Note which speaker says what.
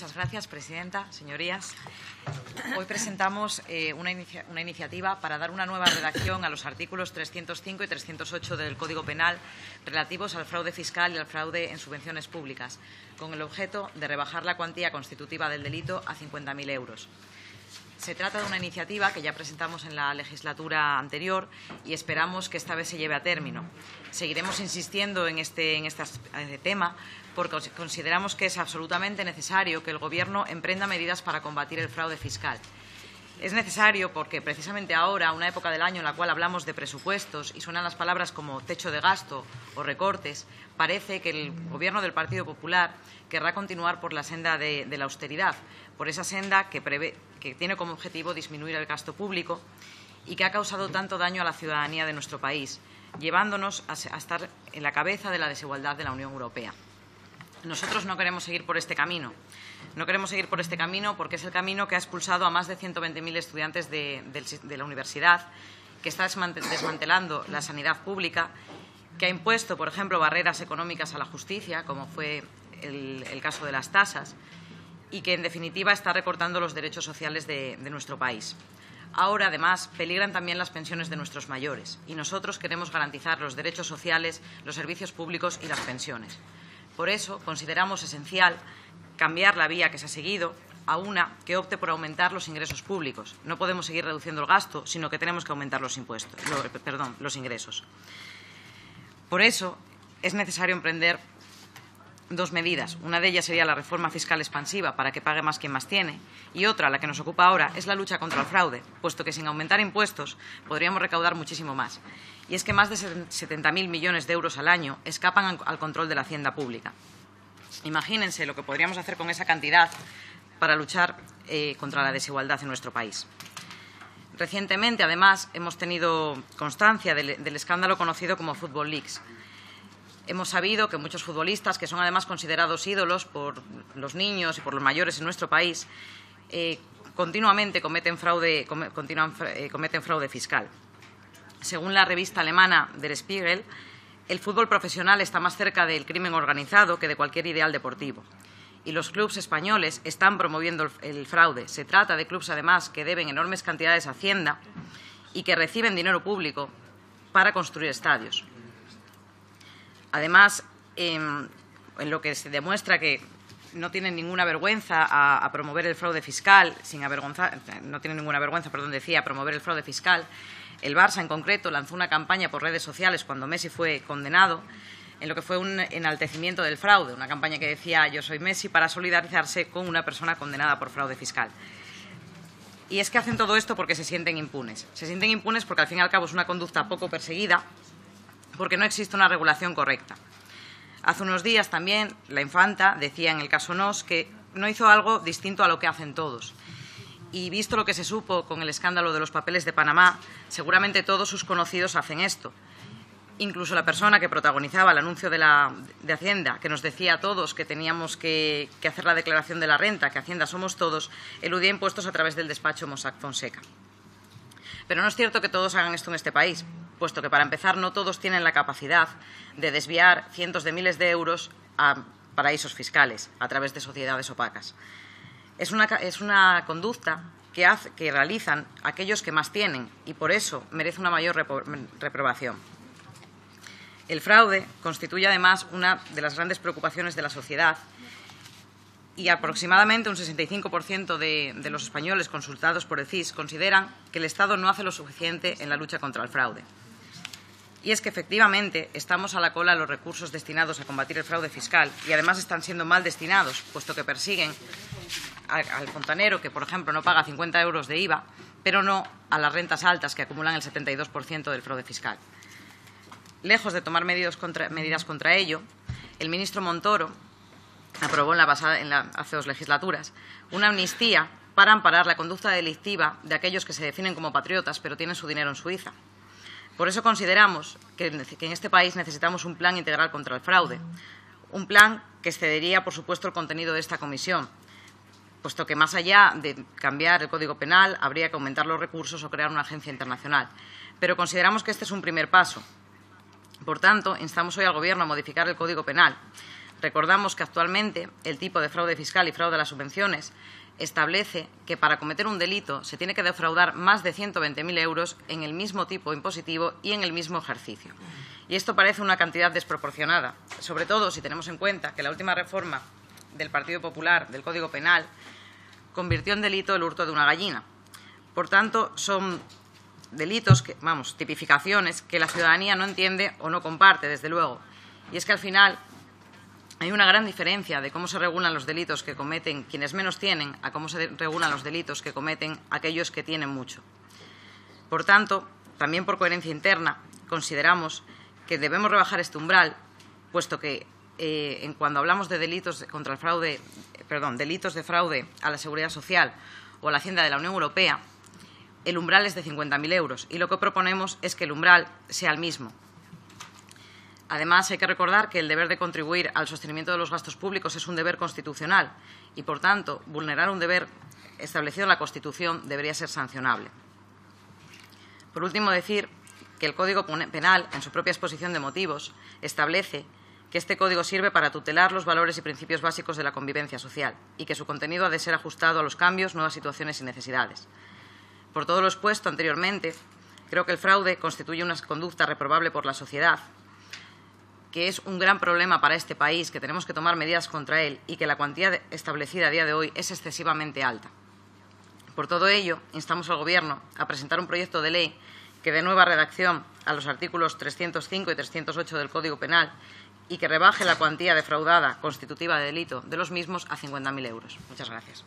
Speaker 1: Muchas gracias, presidenta. Señorías, hoy presentamos eh, una, una, iniciativa para dar una nueva redacción a los artículos 305 y 308 del Código Penal relativos al fraude fiscal y al fraude en subvenciones públicas, con el objeto de rebajar la cuantía constitutiva del delito a 50.000 euros. Se trata de una iniciativa que ya presentamos en la legislatura anterior y esperamos que esta vez se lleve a término. Seguiremos insistiendo en este, en este tema porque consideramos que es absolutamente necesario que el Gobierno emprenda medidas para combatir el fraude fiscal. Es necesario porque precisamente ahora, una época del año en la cual hablamos de presupuestos y suenan las palabras como techo de gasto o recortes, parece que el Gobierno del Partido Popular querrá continuar por la senda de, la austeridad, por esa senda que, que tiene como objetivo disminuir el gasto público y que ha causado tanto daño a la ciudadanía de nuestro país, llevándonos a estar en la cabeza de la desigualdad de la Unión Europea. Nosotros no queremos seguir por este camino. No queremos seguir por este camino porque es el camino que ha expulsado a más de 120.000 estudiantes de, la universidad, que está desmantelando la sanidad pública, que ha impuesto, por ejemplo, barreras económicas a la justicia, como fue el, caso de las tasas, y que, en definitiva, está recortando los derechos sociales de nuestro país. Ahora, además, peligran también las pensiones de nuestros mayores y nosotros queremos garantizar los derechos sociales, los servicios públicos y las pensiones. Por eso consideramos esencial cambiar la vía que se ha seguido a una que opte por aumentar los ingresos públicos. No podemos seguir reduciendo el gasto, sino que tenemos que aumentar los impuestos, perdón, los ingresos. Por eso es necesario emprender dos medidas. Una de ellas sería la reforma fiscal expansiva para que pague más quien más tiene y otra, la que nos ocupa ahora, es la lucha contra el fraude, puesto que sin aumentar impuestos podríamos recaudar muchísimo más y es que más de 70.000 millones de euros al año escapan al control de la hacienda pública. Imagínense lo que podríamos hacer con esa cantidad para luchar eh, contra la desigualdad en nuestro país. Recientemente, además, hemos tenido constancia del, escándalo conocido como Football Leaks. Hemos sabido que muchos futbolistas, que son además considerados ídolos por los niños y por los mayores en nuestro país, eh, continuamente cometen fraude, eh, cometen fraude fiscal. Según la revista alemana Der Spiegel, el fútbol profesional está más cerca del crimen organizado que de cualquier ideal deportivo. Y los clubes españoles están promoviendo el fraude. Se trata de clubes, además, que deben enormes cantidades a Hacienda y que reciben dinero público para construir estadios. Además, em, en lo que se demuestra que no tienen ninguna vergüenza a, promover el fraude fiscal, sin avergonzar, no tienen ninguna vergüenza, perdón, decía, a promover el fraude fiscal, el Barça, en concreto, lanzó una campaña por redes sociales cuando Messi fue condenado en lo que fue un enaltecimiento del fraude, una campaña que decía yo soy Messi para solidarizarse con una persona condenada por fraude fiscal. Y es que hacen todo esto porque se sienten impunes. Se sienten impunes porque al fin y al cabo es una conducta poco perseguida, porque no existe una regulación correcta. Hace unos días también la infanta decía en el caso Nos que no hizo algo distinto a lo que hacen todos y visto lo que se supo con el escándalo de los papeles de Panamá, seguramente todos sus conocidos hacen esto. Incluso la persona que protagonizaba el anuncio de, la, de Hacienda, que nos decía a todos que teníamos que, que, hacer la declaración de la renta, que Hacienda somos todos, eludía impuestos a través del despacho Mossack Fonseca. Pero no es cierto que todos hagan esto en este país, puesto que, para empezar, no todos tienen la capacidad de desviar cientos de miles de euros a paraísos fiscales a través de sociedades opacas es una, es una conducta que, hace, que, realizan aquellos que más tienen y por eso merece una mayor reprobación. El fraude constituye además una de las grandes preocupaciones de la sociedad y aproximadamente un 65% de, de los españoles consultados por el CIS consideran que el Estado no hace lo suficiente en la lucha contra el fraude. Y es que efectivamente estamos a la cola los recursos destinados a combatir el fraude fiscal y además están siendo mal destinados, puesto que persiguen al fontanero que, por ejemplo, no paga 50 euros de IVA, pero no a las rentas altas que acumulan el 72% del fraude fiscal. Lejos de tomar medidas contra, ello, el ministro Montoro aprobó en la pasada, en la, hace dos legislaturas una amnistía para amparar la conducta delictiva de aquellos que se definen como patriotas pero tienen su dinero en Suiza. Por eso consideramos que en este país necesitamos un plan integral contra el fraude, un plan que excedería, por supuesto, el contenido de esta comisión, puesto que más allá de cambiar el Código Penal habría que aumentar los recursos o crear una agencia internacional. Pero consideramos que este es un primer paso. Por tanto, instamos hoy al Gobierno a modificar el Código Penal Recordamos que actualmente el tipo de fraude fiscal y fraude a las subvenciones establece que para cometer un delito se tiene que defraudar más de 120.000 euros en el mismo tipo impositivo y en el mismo ejercicio. Y esto parece una cantidad desproporcionada, sobre todo si tenemos en cuenta que la última reforma del Partido Popular del Código Penal convirtió en delito el hurto de una gallina. Por tanto, son delitos, que, vamos, tipificaciones que la ciudadanía no entiende o no comparte, desde luego. Y es que al final hay una gran diferencia de cómo se regulan los delitos que cometen quienes menos tienen a cómo se regulan los delitos que cometen aquellos que tienen mucho. Por tanto, también por coherencia interna, consideramos que debemos rebajar este umbral, puesto que eh, en cuando hablamos de delitos contra el fraude, perdón, delitos de fraude a la seguridad social o a la hacienda de la Unión Europea, el umbral es de 50.000 euros y lo que proponemos es que el umbral sea el mismo, Además, hay que recordar que el deber de contribuir al sostenimiento de los gastos públicos es un deber constitucional y, por tanto, vulnerar un deber establecido en la Constitución debería ser sancionable. Por último, decir que el Código Penal, en su propia exposición de motivos, establece que este código sirve para tutelar los valores y principios básicos de la convivencia social y que su contenido ha de ser ajustado a los cambios, nuevas situaciones y necesidades. Por todo lo expuesto anteriormente, creo que el fraude constituye una conducta reprobable por la sociedad que es un gran problema para este país, que tenemos que tomar medidas contra él y que la cuantía establecida a día de hoy es excesivamente alta. Por todo ello, instamos al Gobierno a presentar un proyecto de ley que dé nueva redacción a los artículos 305 y 308 del Código Penal y que rebaje la cuantía defraudada constitutiva de delito de los mismos a 50.000 euros. Muchas gracias.